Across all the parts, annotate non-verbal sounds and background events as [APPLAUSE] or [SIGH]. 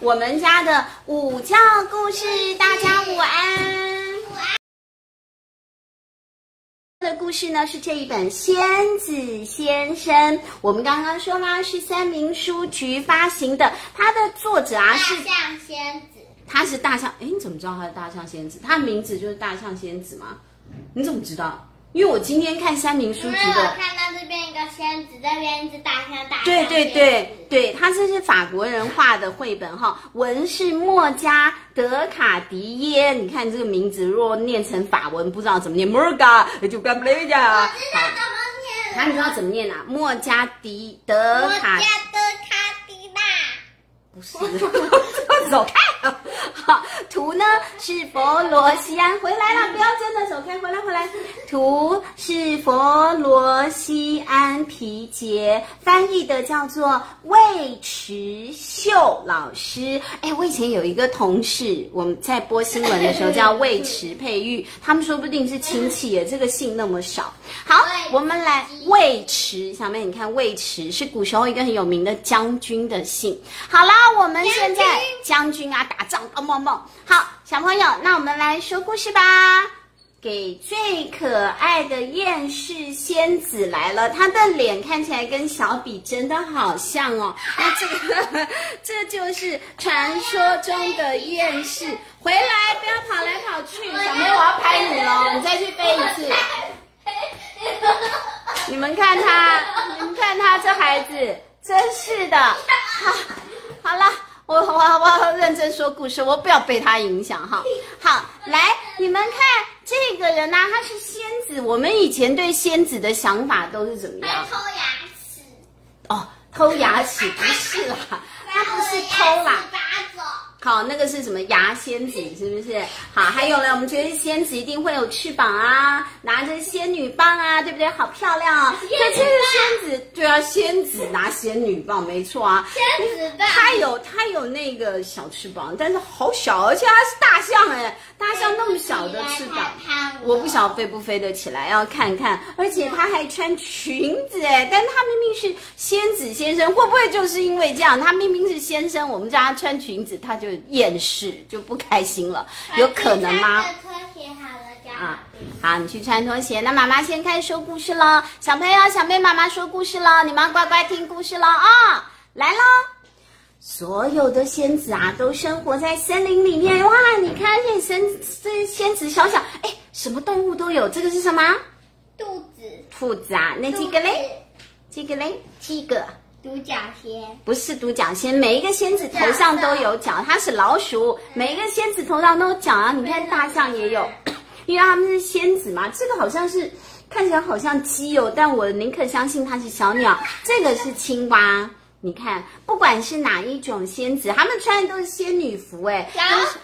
我们家的午觉故事，大家午安。的故事呢是这一本《仙子先生》，我们刚刚说啦，是三明书局发行的，它的作者啊是大象仙子，他是大象，哎，你怎么知道他是大象仙子？他的名字就是大象仙子吗？你怎么知道？因为我今天看三明书因为我局的。看到这边一个仙子，这边一只大象，大象对对仙对子对，它这是法国人画的绘本哈，文是莫加德卡迪耶。你看这个名字，若念成法文，不知道怎么念 g a 就干不了呀。知道怎么念那你知道怎么念啊？莫加迪德我卡家德卡迪娜，不是，走开！[LAUGHS] 好，图呢是佛罗西安回来了，不要真的走开，回来回来。图是佛罗西安皮杰翻译的，叫做魏迟秀老师。哎，我以前有一个同事，我们在播新闻的时候叫魏迟佩玉，他们说不定是亲戚耶，这个姓那么少。好，我们来魏池，小妹，你看魏池是古时候一个很有名的将军的姓。好啦，我们现在将军啊，打仗棒棒棒。好，小朋友，那我们来说故事吧。给最可爱的厌世仙子来了，她的脸看起来跟小比真的好像哦。[LAUGHS] 那这个，[LAUGHS] 这就是传说中的厌世。回来，不要跑来跑去，[LAUGHS] 小妹，我要拍你喽！你再去背一次。你们看他，你们看他这孩子，真是的。好，[LAUGHS] 好了，我我我要认真说故事，我不要被他影响哈。好，来，你们看这个人呢、他是仙子。我们以前对仙子的想法都是怎么样？偷牙齿，哦，偷牙齿不是啦，他不是偷啦。[LAUGHS] 好，那个是什么牙仙子，是不是？好，还有呢，我们觉得仙子一定会有翅膀啊，拿着仙女棒啊，对不对？好漂亮啊！可这个仙子，对啊，仙子拿仙女棒，没错啊。仙子棒它有它有那个小翅膀，但是好小，而且它是大象哎，大象那么小的翅膀。我不晓得飞不飞得起来，要看看。而且他还穿裙子哎，但他明明是仙子先生，会不会就是因为这样？他明明是先生，我们叫他穿裙子，他就厌世，就不开心了，有可能吗？穿拖鞋好了，啊，好，你去穿拖鞋。那妈妈先开始说故事喽，小朋友小妹妈妈说故事喽，你们乖乖听故事喽啊、来喽！所有的仙子啊，都生活在森林里面。哇，你看这仙这仙子小小，哎，什么动物都有。这个是什么？兔子，兔子啊？那这个嘞？这个嘞？这个独角仙，不是独角仙，每一个仙子头上都有角，它是老鼠。每一个仙子头上都有角啊，你看大象也有，因为它们是仙子嘛。这个好像是看起来好像鸡哦，但我宁可相信它是小鸟。这个是青蛙。你看，不管是哪一种仙子，他们穿的都是仙女服，哎，老鼠，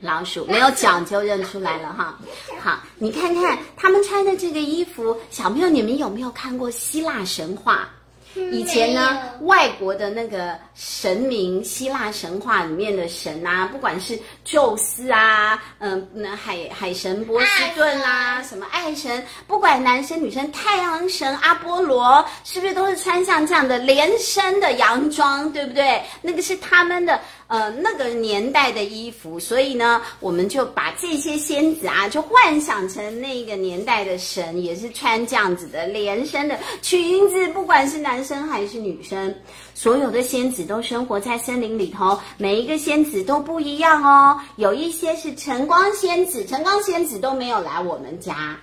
老鼠没有脚就认出来了哈。[LAUGHS] 好，你看看他们穿的这个衣服，小朋友你们有没有看过希腊神话？以前呢，外国的那个神明，希腊神话里面的神啊，不管是宙斯啊，嗯、那海海神波斯顿啦、什么爱神，不管男生女生，太阳神阿波罗，是不是都是穿像这样的连身的洋装，对不对？那个是他们的呃那个年代的衣服，所以呢，我们就把这些仙子啊，就幻想成那个年代的神，也是穿这样子的连身的裙子，不管是男生还是女生，所有的仙子都生活在森林里头，每一个仙子都不一样哦。有一些是晨光仙子，晨光仙子都没有来我们家，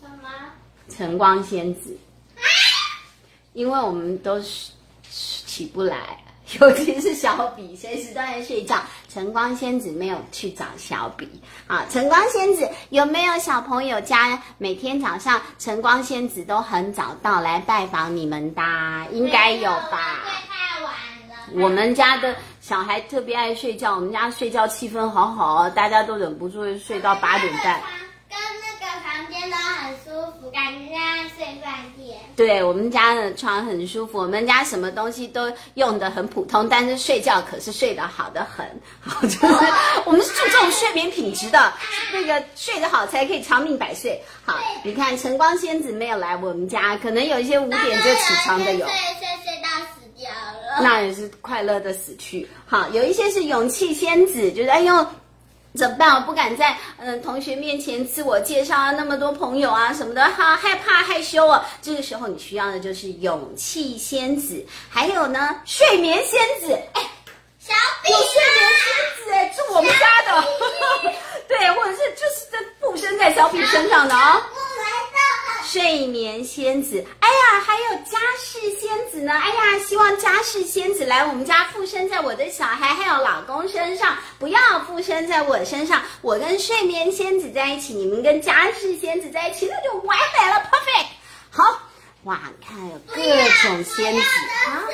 什么？晨光仙子，因为我们都是起不来，[LAUGHS] 尤其是小比，随时都在睡觉。晨光仙子没有去找小比啊。晨光仙子有没有小朋友家每天早上晨光仙子都很早到来拜访你们的？应该有吧？会太晚了。我们家的小孩特别爱睡觉，我们家睡觉气氛好好哦，大家都忍不住睡到八点半。房间都很舒服，感觉像睡饭店。对我们家的床很舒服，我们家什么东西都用的很普通，但是睡觉可是睡得好的很。[LAUGHS] 好，就是我们是注重睡眠品质的，那个睡得好才可以长命百岁。好，你看晨光仙子没有来我们家，可能有一些五点就起床的有睡。睡睡到死掉了。那也是快乐的死去。好，有一些是勇气仙子，就是哎呦。怎么办？我不敢在嗯同学面前自我介绍啊，那么多朋友啊什么的，哈害怕害羞哦。这个时候你需要的就是勇气仙子，还有呢睡眠仙子。哎，小比有睡眠仙子哎，是我们家的，[LAUGHS] 对，或者是就是在附身在小比身上的哦。我来到睡眠仙子，哎呀，还有家事仙子呢，哎呀，希望家事仙子来我们家附身在我的小孩还有老公身上，不要附身在我身上。我跟睡眠仙子在一起，你们跟家事仙子在一起，那就完美了，perfect。好，哇，你看有各种仙子啊，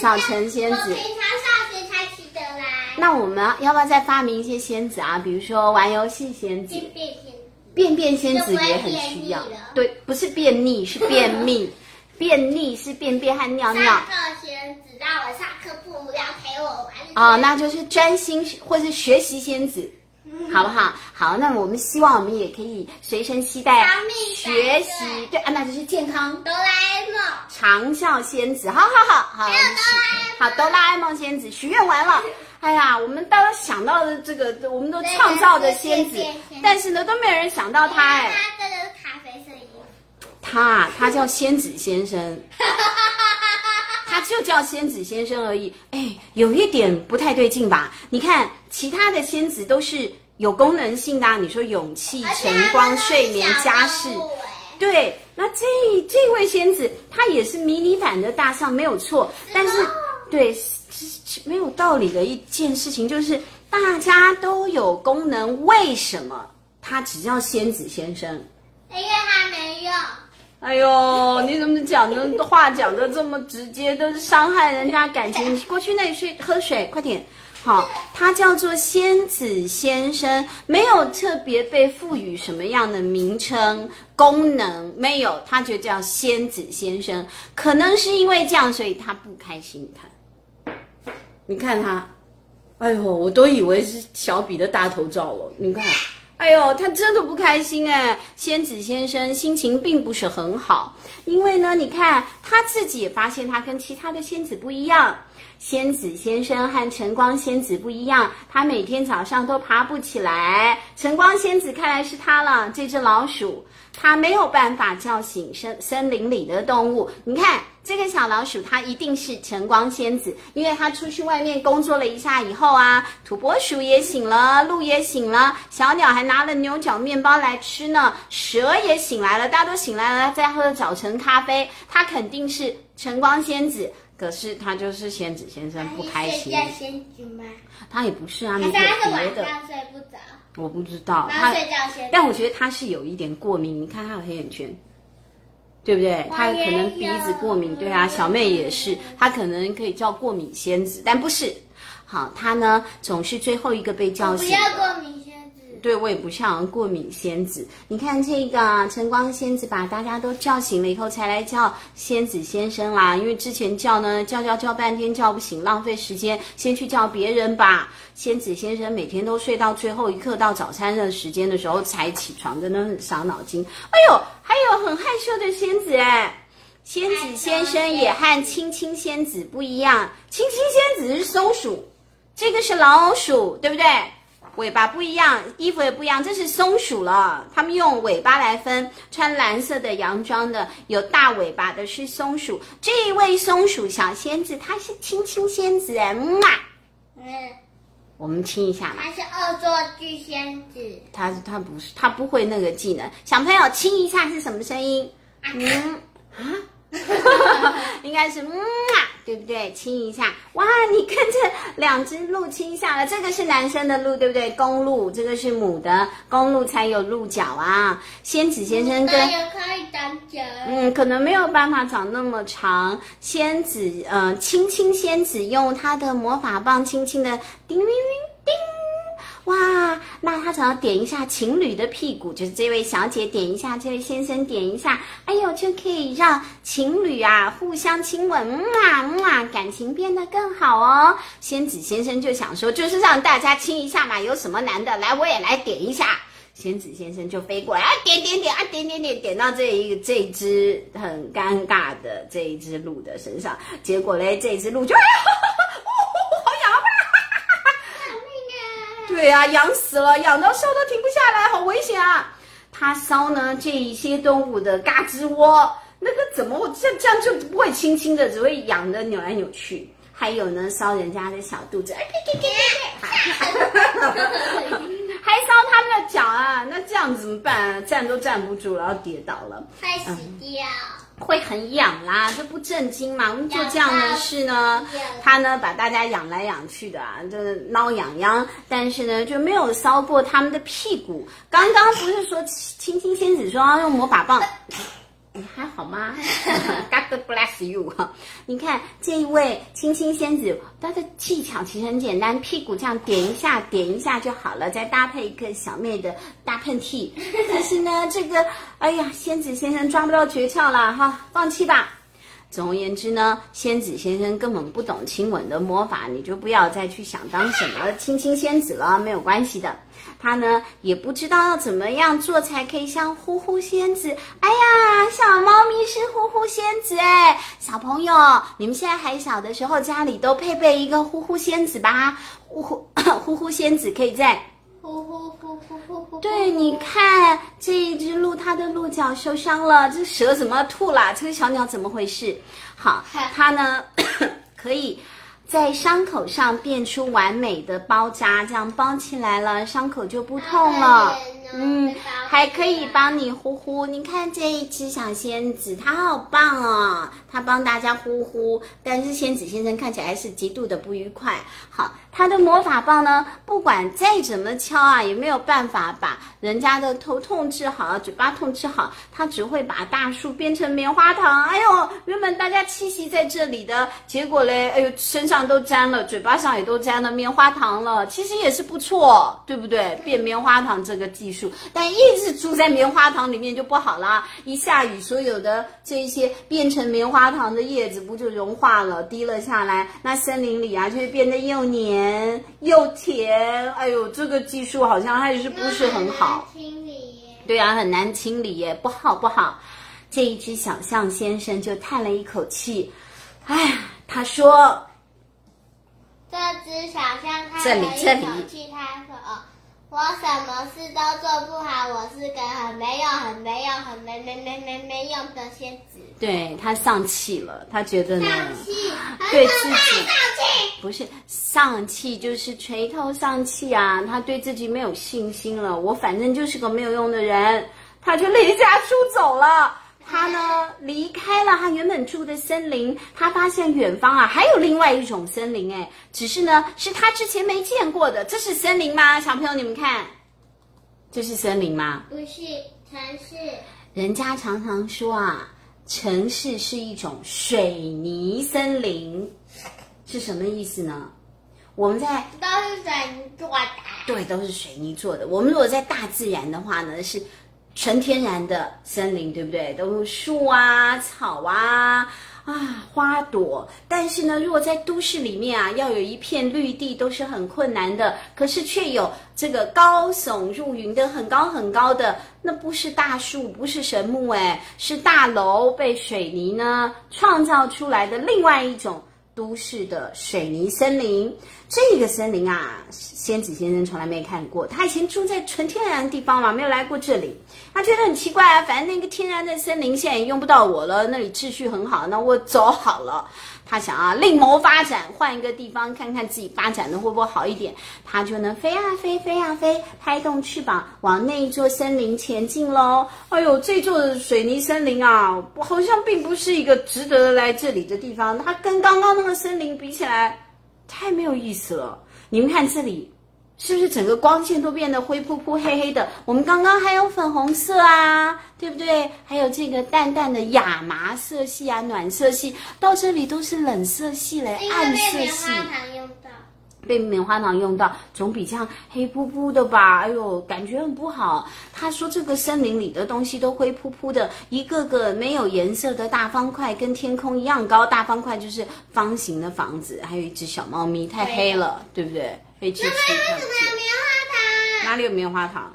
子，早晨仙子我平常上学才起得来。那我们要不要再发明一些仙子啊？比如说玩游戏仙子。便便仙子，便便仙子也很需要对，不是便秘，是便秘。便秘是便便和尿尿上课仙子让我上课不无聊陪我玩。啊、那就是专心或是学习仙子，好不好？好，那我们希望我们也可以随身携带学习，对啊，那就是健康哆啦 A 梦，长效仙子，好好好好，还有哆啦 A 梦好哆啦 A 梦仙子许愿完了。哎呀，我们大家想到的这个，我们都创造的仙子但是呢，都没有人想到他哎。他这个是咖啡色衣服。他他叫仙子先生，他就叫仙子先生而已。哎，有一点不太对劲吧？你看其他的仙子都是有功能性的、啊，你说勇气、晨光、睡眠、家事，对。那这这位仙子，她也是迷你版的大象，没有错。但是，对，没有道理的一件事情就是，大家都有功能，为什么他只叫仙子先生？因为它没用。哎呦，你怎么讲的话讲的这么直接，都是伤害人家感情。你过去那里去喝水，快点。好，他叫做仙子先生，没有特别被赋予什么样的名称功能，没有，他就叫仙子先生。可能是因为这样，所以他不开心。你看，你看他，哎呦，我都以为是小比的大头照了。你看。哎呦，他真的不开心哎！仙子先生心情并不是很好，因为呢，你看他自己也发现他跟其他的仙子不一样。仙子先生和晨光仙子不一样，他每天早上都爬不起来。晨光仙子看来是他了，这只老鼠，它没有办法叫醒森森林里的动物。你看这个小老鼠，它一定是晨光仙子，因为它出去外面工作了一下以后啊，土拨鼠也醒了，鹿也醒了，小鸟还拿了牛角面包来吃呢，蛇也醒来了，大家都醒来了，在喝早晨咖啡。它肯定是晨光仙子。可是他就是仙子先生不开心睡，觉仙子吗？他也不是啊，你有别的，上睡不着，我不知道他。但我觉得他是有一点过敏，你看他有黑眼圈，对不对？他可能鼻子过敏，对啊，小妹也是，他可能可以叫过敏仙子，但不是。好，他呢总是最后一个被叫醒。对我也不像过敏仙子。你看这个晨光仙子把大家都叫醒了以后，才来叫仙子先生啦。因为之前叫呢，叫叫叫半天叫不醒，浪费时间，先去叫别人吧。仙子先生每天都睡到最后一刻，到早餐的时间的时候才起床，真的很伤脑筋。哎呦，还有很害羞的仙子哎。仙子先生也和青青仙子不一样，青青仙子是松鼠，这个是老鼠，对不对？尾巴不一样，衣服也不一样，这是松鼠了。他们用尾巴来分，穿蓝色的洋装的有大尾巴的是松鼠。这一位松鼠小仙子，她是青青仙子哎，嗯啊，嗯，我们亲一下嘛。它是恶作剧仙子。她她不是，她不会那个技能。小朋友亲一下是什么声音？嗯啊，[LAUGHS] 应该是嗯啊，对不对？亲一下，哇！你看这两只鹿亲下了，这个是男生的鹿，对不对？公鹿，这个是母的，公鹿才有鹿角啊。仙子先生跟也可以长脚。嗯，可能没有办法长那么长。仙子，呃，青青仙子用他的魔法棒轻轻的叮铃铃叮，哇！那他只要点一下情侣的屁股，就是这位小姐点一下，这位先生点一下，哎呦，就可以让情侣啊互相亲吻，嗯啊嗯啊，感情变得更好哦。仙子先生就想说，就是让大家亲一下嘛，有什么难的？来，我也来点一下。仙子先生就飞过来，啊，点点点啊，点点点，点到这一这只很尴尬的这一只鹿的身上，结果嘞，这只鹿就，哎呀，好痒啊！救命啊！对呀、痒死了，痒到烧都停不下来，好危险啊！它烧呢这一些动物的嘎吱窝，那个怎么这这样就不会轻轻的，只会痒的扭来扭去。还有呢，烧人家的小肚子，哎，别别别别别，还烧他们的脚怎么办、啊？站都站不住然后跌倒了。会死掉。会很痒啦，这不正经嘛？我们做这样的事呢，他呢把大家养来养去的啊，就是挠痒痒，但是呢就没有搔过他们的屁股。刚刚不是说青青仙子说要用魔法棒？你还好吗？[LAUGHS] God bless you 哈！你看这一位青青仙子，她的技巧其实很简单，屁股这样点一下，点一下就好了，再搭配一个小妹的大喷嚏。但是呢，这个哎呀，仙子先生抓不到诀窍了哈，放弃吧。总而言之呢，仙子先生根本不懂亲吻的魔法，你就不要再去想当什么青青仙子了，没有关系的。他呢也不知道要怎么样做才可以像呼呼仙子。哎呀，小猫咪是呼呼仙子哎，小朋友，你们现在还小的时候，家里都配备一个呼呼仙子吧。呼呼 [LAUGHS] 呼呼仙子可以在。呼呼呼呼呼呼。对，你看这一只鹿，它的鹿角受伤了，这蛇怎么吐了？这个小鸟怎么回事？好，它呢 [COUGHS] 可以在伤口上变出完美的包扎，这样包起来了，伤口就不痛了。嗯，还可以帮你呼呼。你看这一只小仙子，它好棒哦！它帮大家呼呼，但是仙子先生看起来是极度的不愉快。好，他的魔法棒呢，不管再怎么敲啊，也没有办法把人家的头痛治好，嘴巴痛治好。他只会把大树变成棉花糖。哎呦，原本大家栖息在这里的，结果嘞，哎呦，身上都沾了，嘴巴上也都沾了棉花糖了。其实也是不错，对不对？变棉花糖这个技术。但一直住在棉花糖里面就不好啦，一下雨，所有的这些变成棉花糖的叶子不就融化了，滴了下来，那森林里啊就会变得又黏又甜。哎呦，这个技术好像还是不是很好。清理。对啊，很难清理耶，不好不好。这一只小象先生就叹了一口气，哎，他说这只小象叹这里了一这里口气，他说：“哦，我什么事都做不好，我是个很没用、很没用、很没没没没没用的仙子。对他丧气了，他觉得呢，丧气，对自己丧气。不是丧气，就是垂头丧气啊！他对自己没有信心了。我反正就是个没有用的人，他就离家出走了。他呢离开了他原本住的森林，他发现远方啊还有另外一种森林，哎，只是呢是他之前没见过的。这是森林吗？小朋友你们看，这是森林吗？不是城市，人家常常说啊，城市是一种水泥森林，是什么意思呢？我们在都是水泥做的。对，都是水泥做的。我们如果在大自然的话呢，是纯天然的森林，对不对？都树啊、草啊、啊花朵。但是呢，如果在都市里面啊，要有一片绿地都是很困难的。可是却有这个高耸入云的、很高很高的，那不是大树，不是神木，哎，是大楼被水泥呢创造出来的另外一种。都市的水泥森林，这个森林啊，仙子先生从来没看过。他以前住在纯天然的地方嘛，没有来过这里。他觉得很奇怪啊，反正那个天然的森林现在也用不到我了，那里秩序很好，那我走好了。他想啊，另谋发展，换一个地方看看自己发展的会不会好一点。他就能飞啊飞，飞啊飞，拍动翅膀往那一座森林前进喽。哎呦，这座水泥森林啊，好像并不是一个值得来这里的地方。它跟刚刚那个森林比起来，太没有意思了。你们看这里。是不是整个光线都变得灰扑扑、黑黑的？我们刚刚还有粉红色啊，对不对？还有这个淡淡的亚麻色系啊，暖色系，到这里都是冷色系嘞，暗色系。被棉花糖用到。被棉花糖用到，总比这样黑扑扑的吧？哎呦，感觉很不好。他说这个森林里的东西都灰扑扑的，一个个没有颜色的大方块，跟天空一样高。大方块就是方形的房子，还有一只小猫咪，太黑了，对不对？黑漆漆看不见。为什么有棉花糖？哪里有棉花糖？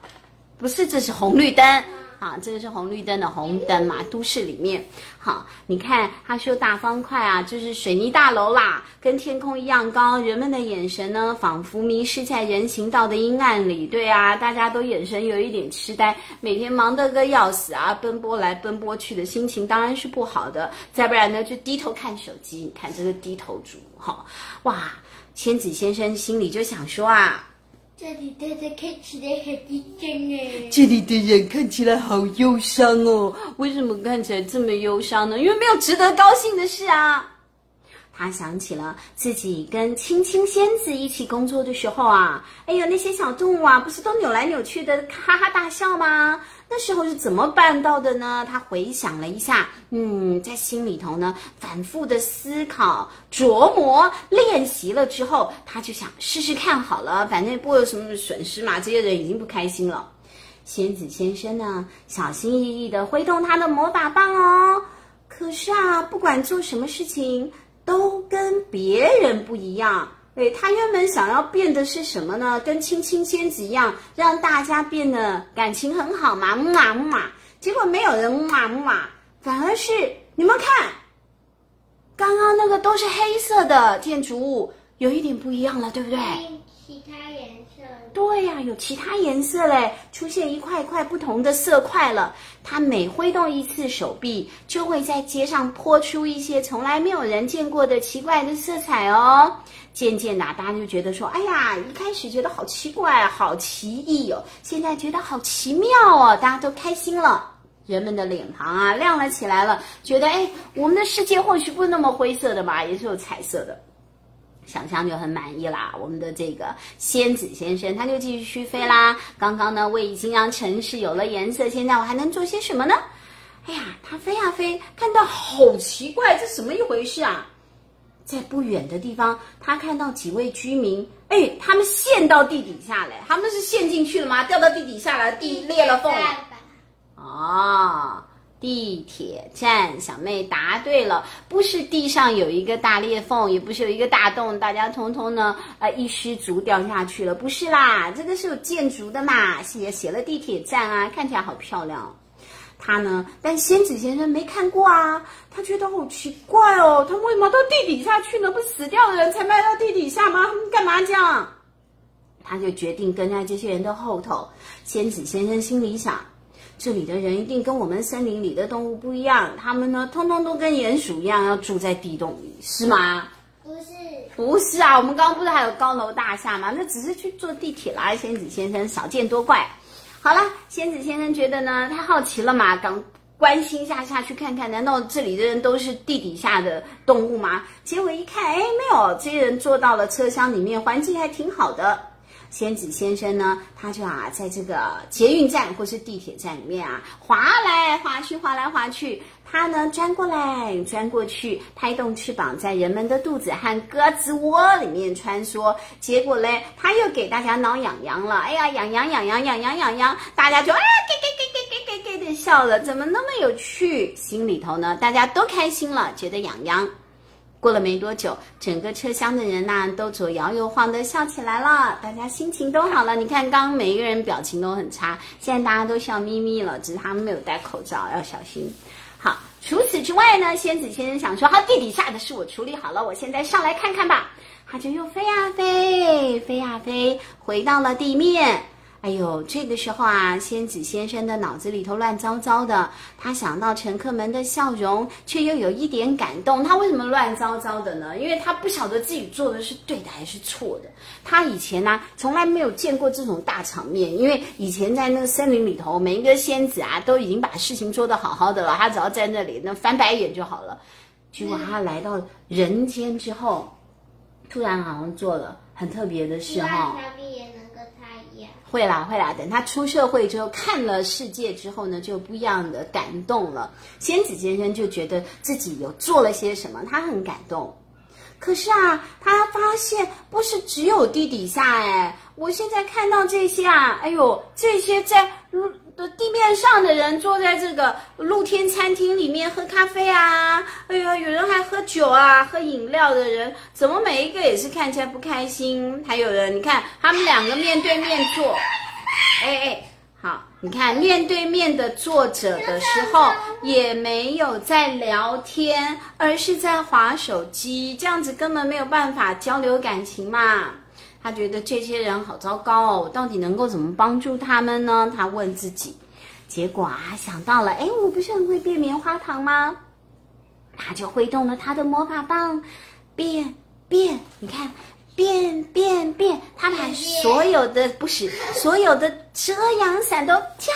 不是，这是红绿灯。啊，这个是红绿灯的红灯嘛，都市里面，好，你看他修大方块啊，就是水泥大楼啦，跟天空一样高，人们的眼神呢，仿佛迷失在人行道的阴暗里。对啊，大家都眼神有一点痴呆，每天忙得个要死啊，奔波来奔波去的心情当然是不好的。再不然呢，就低头看手机。你看这个低头族，哈，哇，千子先生心里就想说啊。这里的人看起来很悲伤哎！这里的人看起来好忧伤哦。为什么看起来这么忧伤呢？因为没有值得高兴的事啊。他想起了自己跟青青仙子一起工作的时候啊，哎呦，那些小动物啊，不是都扭来扭去的，哈哈大笑吗？那时候是怎么办到的呢？他回想了一下，嗯，在心里头呢，反复的思考、琢磨、练习了之后，他就想试试看好了，反正不有什么损失嘛。这些人已经不开心了。仙子先生呢，小心翼翼的挥动他的魔法棒哦。可是啊，不管做什么事情，都跟别人不一样。哎，他原本想要变的是什么呢？跟青青仙子一样，让大家变得感情很好嘛，木马木马。结果没有人木马木马，反而是你们看，刚刚那个都是黑色的建筑物，有一点不一样了，对不对？其他颜色。对呀，有其他颜色嘞，出现一块块不同的色块了。他每挥动一次手臂，就会在街上泼出一些从来没有人见过的奇怪的色彩哦。渐渐的，大家就觉得说：“哎呀，一开始觉得好奇怪、好奇异哦，现在觉得好奇妙哦，大家都开心了，人们的脸庞啊亮了起来了，觉得哎，我们的世界或许不那么灰色的吧，也是有彩色的，想象就很满意啦。我们的这个仙子先生他就继续飞啦。刚刚呢，我已经让城市有了颜色，现在我还能做些什么呢？哎呀，他飞呀飞，看到好奇怪，这什么一回事啊？”在不远的地方，他看到几位居民，哎，他们陷到地底下来，他们是陷进去了吗？掉到地底下来，地裂了缝了。哦，地铁站，小妹答对了，不是地上有一个大裂缝，也不是有一个大洞，大家通通呢，呃，一失足掉下去了，不是啦，这个是有建筑的嘛，写写了地铁站啊，看起来好漂亮。他呢？但仙子先生没看过啊，他觉得好奇怪哦，他为什么到地底下去呢？不死掉的人才埋到地底下吗？他们干嘛这样？他就决定跟在这些人的后头。仙子先生心里想：这里的人一定跟我们森林里的动物不一样，他们呢，通通都跟鼹鼠一样，要住在地洞里，是吗？不是，不是啊，我们刚刚不是还有高楼大厦吗？那只是去坐地铁啦。仙子先生少见多怪。好了，仙子先生觉得呢，他好奇了嘛，刚关心一下下去看看，难道这里的人都是地底下的动物吗？结果一看，哎，没有，这些人坐到了车厢里面，环境还挺好的。仙子先生呢，他就啊，在这个捷运站或是地铁站里面啊，滑来滑去，滑来滑去。他呢，钻过来，钻过去，拍动翅膀，在人们的肚子和鸽子窝里面穿梭。结果嘞，他又给大家挠痒痒了。哎呀，痒痒痒痒痒痒痒痒，大家就啊，给给给给给给给的笑了。怎么那么有趣？心里头呢，大家都开心了，觉得痒痒。过了没多久，整个车厢的人呐，都左摇右晃的笑起来了，大家心情都好了。你看，刚刚每一个人表情都很差，现在大家都笑眯眯了，只是他们没有戴口罩，要小心。好，除此之外呢，仙子先生想说，好，地底下的事我处理好了，我现在上来看看吧。他就又飞呀飞，飞呀飞，回到了地面。哎呦，这个时候啊，仙子先生的脑子里头乱糟糟的。他想到乘客们的笑容，却又有一点感动。他为什么乱糟糟的呢？因为他不晓得自己做的是对的还是错的。他以前呢，从来没有见过这种大场面。因为以前在那个森林里头，每一个仙子啊，都已经把事情做得好好的了，他只要在那里那翻白眼就好了。结果他来到人间之后，突然好像做了很特别的事哈。会啦会啦，等他出社会之后，看了世界之后呢，就不一样的感动了。仙子先生就觉得自己有做了些什么，他很感动。可是啊，他发现不是只有地底下哎，我现在看到这些啊，哎呦，这些在地面上的人坐在这个露天餐厅里面喝咖啡啊，哎呦，有人还喝酒啊，喝饮料的人，怎么每一个也是看起来不开心？还有人，你看他们两个面对面坐，哎哎，好。你看，面对面的坐着的时候，也没有在聊天，而是在划手机，这样子根本没有办法交流感情嘛。他觉得这些人好糟糕哦，我到底能够怎么帮助他们呢？他问自己，结果啊想到了，哎，我不是很会变棉花糖吗？他就挥动了他的魔法棒，变变，你看。变变变！他把所有的不是所有的遮阳伞都加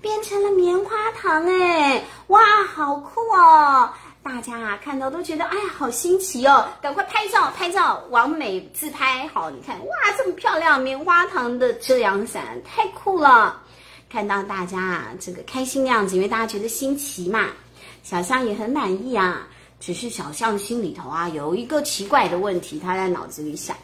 变成了棉花糖哎！哇，好酷哦！大家啊看到都觉得哎呀好新奇哦！赶快拍照拍照，完美自拍好！你看哇，这么漂亮棉花糖的遮阳伞太酷了！看到大家啊这个开心的样子，因为大家觉得新奇嘛，小象也很满意啊。只是小象心里头啊有一个奇怪的问题，他在脑子里想，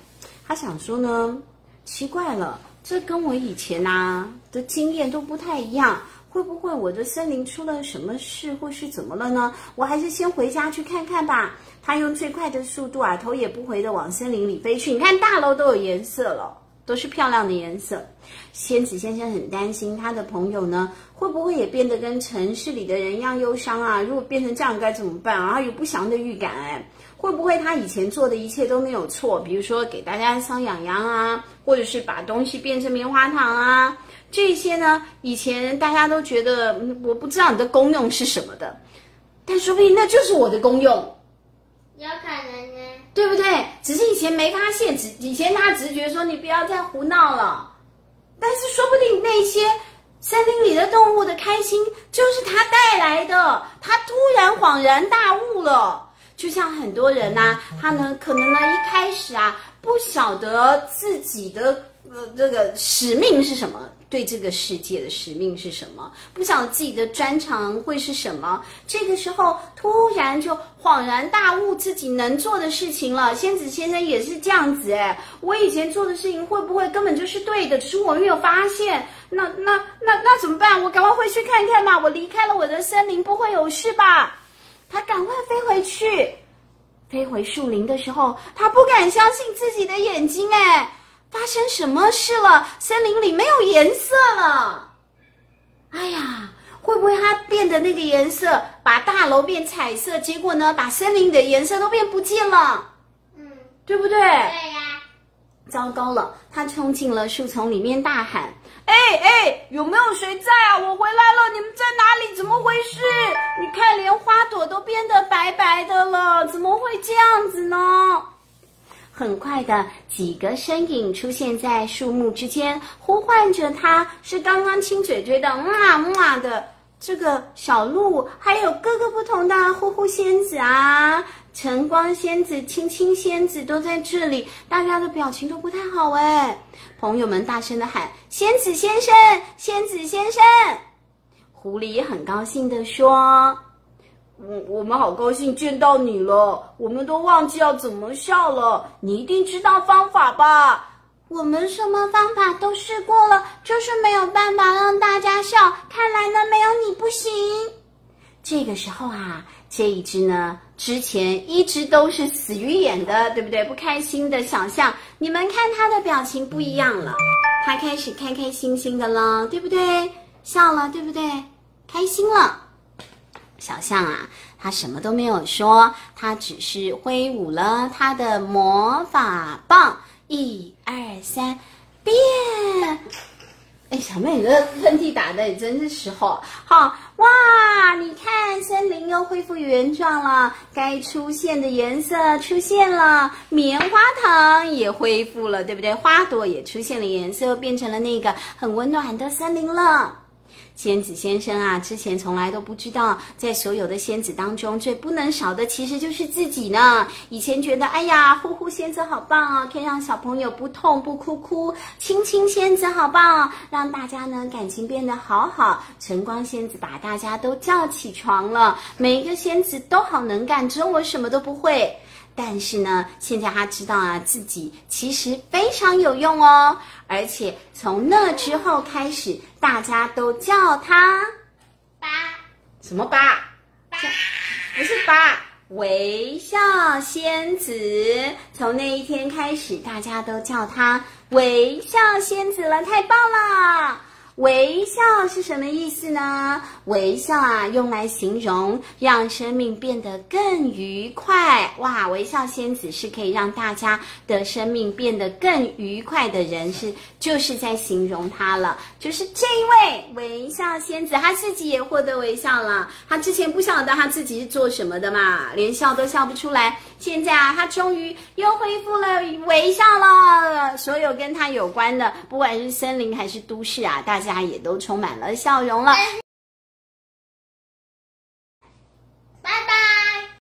他想说呢，奇怪了，这跟我以前呐的经验都不太一样，会不会我的森林出了什么事，或是怎么了呢？我还是先回家去看看吧。他用最快的速度啊，头也不回的往森林里飞去。你看大楼都有颜色了。都是漂亮的颜色。仙子先生很担心他的朋友呢，会不会也变得跟城市里的人一样忧伤啊？如果变成这样该怎么办啊？有不祥的预感哎，会不会他以前做的一切都没有错？比如说给大家搔痒痒啊，或者是把东西变成棉花糖啊，这些呢，以前大家都觉得我不知道你的功用是什么的，但说不定那就是我的功用。有可能呢。对不对？只是以前没发现，只以前他直觉说你不要再胡闹了，但是说不定那些森林里的动物的开心就是他带来的。他突然恍然大悟了，就像很多人呐，他呢可能呢一开始啊不晓得自己的呃这个使命是什么。对这个世界的使命是什么？不晓得自己的专长会是什么？这个时候突然就恍然大悟，自己能做的事情了。仙子先生也是这样子哎，我以前做的事情会不会根本就是对的？只是我没有发现。那那那那怎么办？我赶快回去看看嘛！我离开了我的森林，不会有事吧？他赶快飞回去，飞回树林的时候，他不敢相信自己的眼睛哎。发生什么事了？森林里没有颜色了。哎呀，会不会它变的那个颜色把大楼变彩色？结果呢，把森林的颜色都变不见了。嗯，对不对？对呀。糟糕了，他冲进了树丛里面，大喊：“哎哎，有没有谁在啊？我回来了，你们在哪里？怎么回事？你看，连花朵都变得白白的了，怎么会这样子呢？”很快的，几个身影出现在树木之间，呼唤着他。是刚刚亲嘴嘴的哇哇的这个小鹿，还有各个不同的呼呼仙子啊，晨光仙子、青青仙子都在这里。大家的表情都不太好哎。朋友们大声的喊：“仙子先生，仙子先生！”狐狸很高兴的说。我我们好高兴见到你了，我们都忘记要怎么笑了。你一定知道方法吧？我们什么方法都试过了，就是没有办法让大家笑。看来呢，没有你不行。这个时候啊，这一只呢，之前一直都是死鱼眼的，对不对？不开心的小象，你们看它的表情不一样了，它开始开开心心的了，对不对？笑了，对不对？开心了。小象啊，他什么都没有说，他只是挥舞了他的魔法棒，一二三，变！哎，小妹，你这喷嚏打的也真是时候，好哇！你看，森林又恢复原状了，该出现的颜色出现了，棉花糖也恢复了，对不对？花朵也出现了颜色，变成了那个很温暖的森林了。仙子先生啊，之前从来都不知道，在所有的仙子当中，最不能少的其实就是自己呢。以前觉得，哎呀，呼呼仙子好棒啊，可以让小朋友不痛不哭哭；亲亲仙子好棒，让大家呢感情变得好好。晨光仙子把大家都叫起床了，每一个仙子都好能干，只有我什么都不会。但是呢，现在他知道啊，自己其实非常有用哦，而且从那之后开始，大家都叫他八什么八？八不是八，微笑仙子。从那一天开始，大家都叫他微笑仙子了，太棒了！微笑是什么意思呢？微笑啊，用来形容让生命变得更愉快。哇，微笑仙子是可以让大家的生命变得更愉快的人，是就是在形容她了。就是这一位微笑仙子，她自己也获得微笑了。她之前不晓得她自己是做什么的嘛，连笑都笑不出来。现在啊，她终于又恢复了微笑了。所有跟她有关的，不管是森林还是都市啊，大家也都充满了笑容了。拜拜。